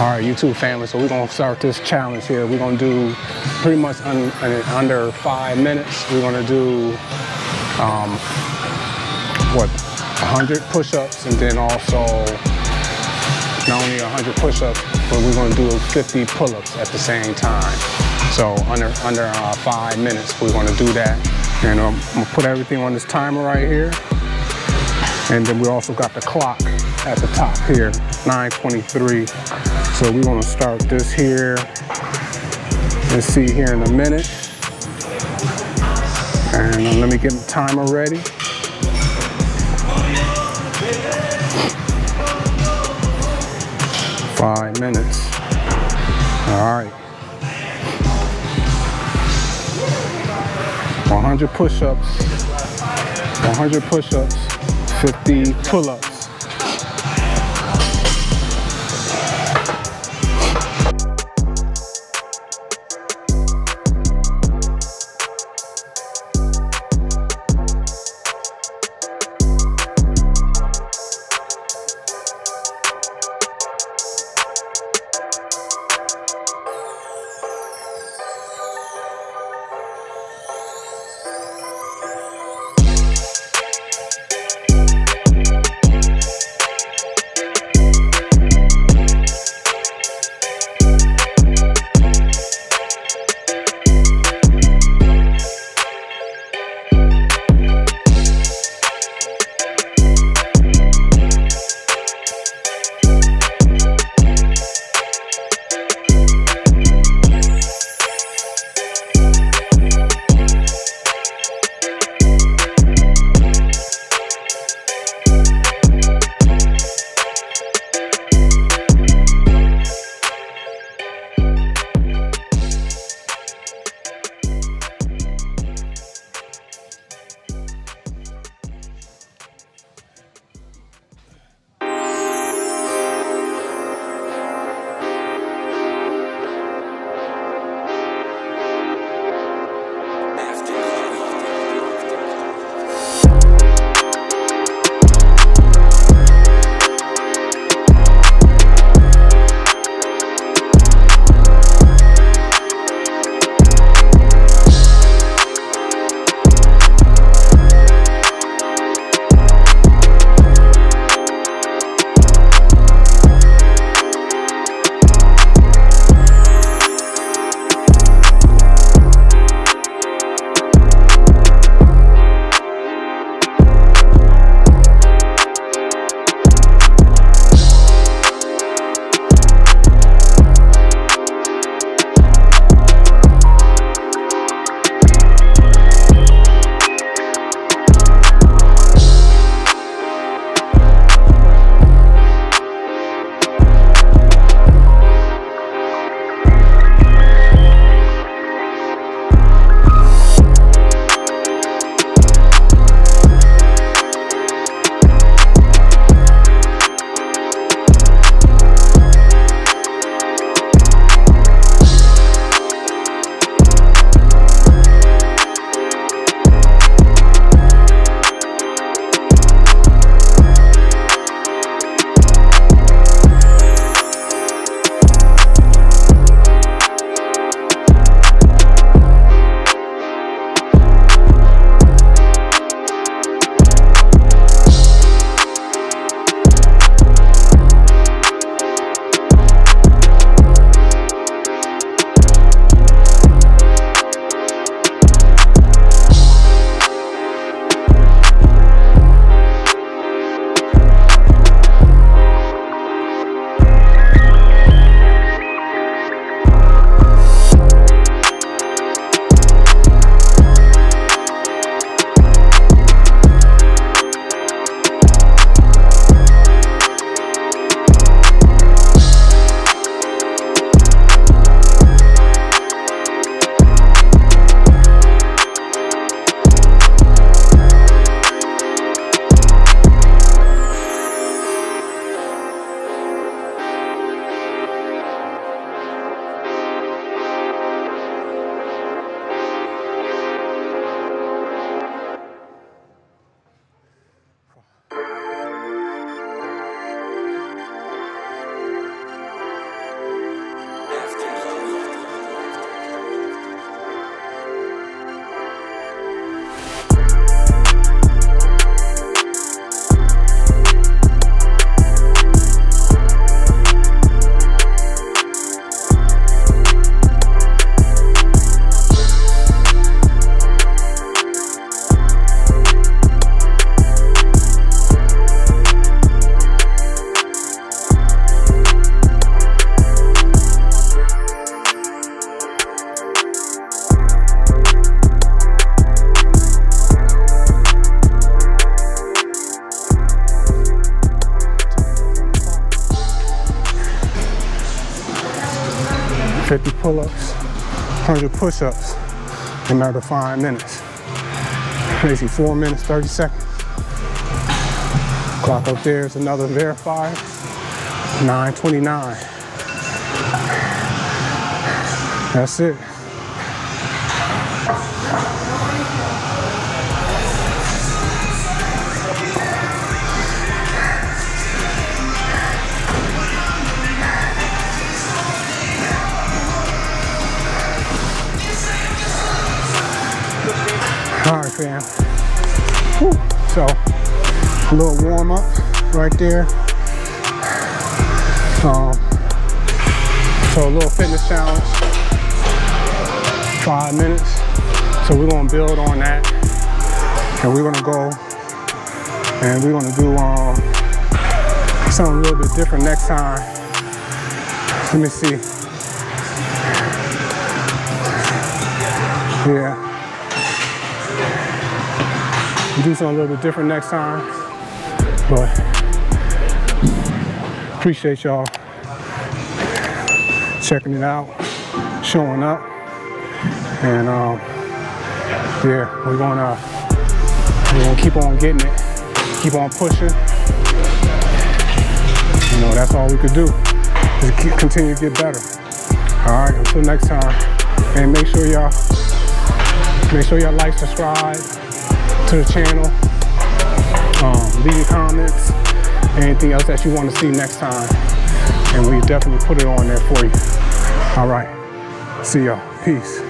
All right, YouTube family, so we're gonna start this challenge here. We're gonna do pretty much un, in under five minutes. We're gonna do, um, what, 100 push-ups and then also not only 100 push-ups, but we're gonna do 50 pull-ups at the same time. So under, under uh, five minutes, we're gonna do that. And um, I'm gonna put everything on this timer right here. And then we also got the clock at the top here, 923. So we're gonna start this here and see here in a minute. And uh, let me get the timer ready. Five minutes. All right. 100 push-ups, 100 push-ups, 50 pull-ups. 50 pull-ups, 100 push-ups in a matter of five minutes. Basically four minutes, 30 seconds. Clock up there is another verifier, 929. That's it. Right, fam. Whew. So, a little warm up right there. Um, so a little fitness challenge, five minutes. So we're gonna build on that, and we're gonna go and we're gonna do um, something a little bit different next time. Let me see. Yeah. Do something a little bit different next time. But appreciate y'all checking it out, showing up. And um, yeah, we're gonna we're gonna keep on getting it, keep on pushing. You know, that's all we could do is keep, continue to get better. All right, until next time. And make sure y'all make sure y'all like, subscribe to the channel. Um, leave your comments, anything else that you want to see next time. And we definitely put it on there for you. All right. See y'all. Peace.